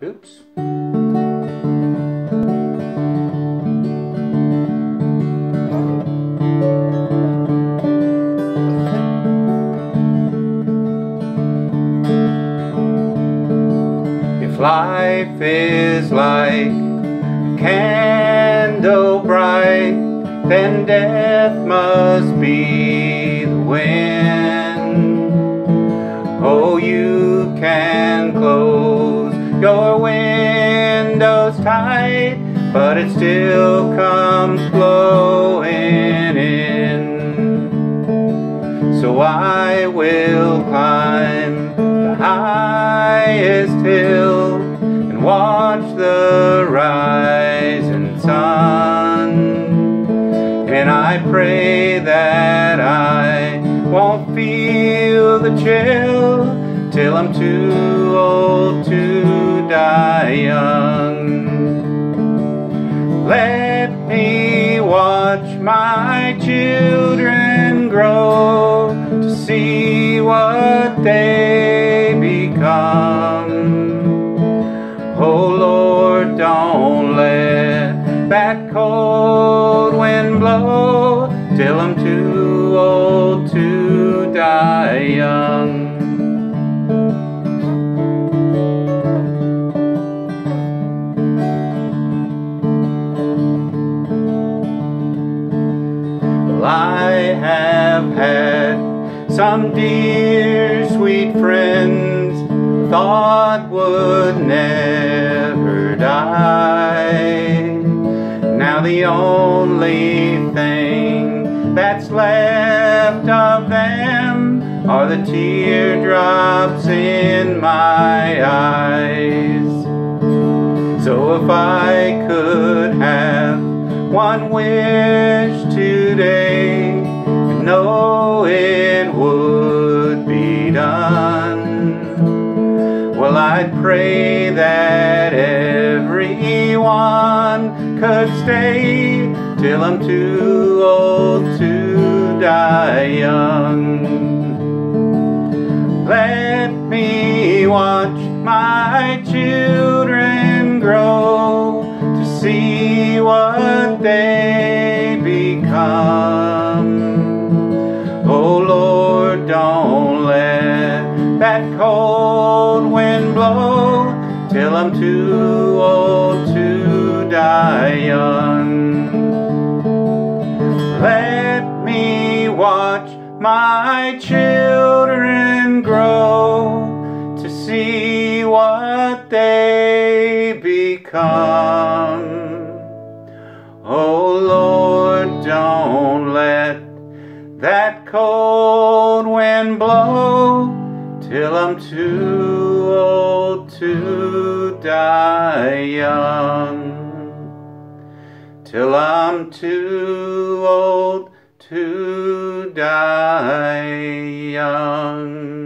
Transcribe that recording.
Oops. If life is like a candle bright, then death must be windows tight, but it still comes blowing in. So I will climb the highest hill and watch the rising sun. And I pray that I won't feel the chill till I'm too old to die young. Let me watch my children grow to see what they become. Oh Lord, don't let that cold wind blow till I'm too old to die young. Had some dear sweet friends thought would never die. Now the only thing that's left of them are the teardrops in my eyes. So if I could have one wish today, know it would be done. Well, I'd pray that everyone could stay till I'm too old to die young. Let me watch my children grow don't let that cold wind blow till I'm too old to die young. Let me watch my children grow to see what they become. Oh Lord, don't let that cold wind blow till I'm too old to die young. Till I'm too old to die young.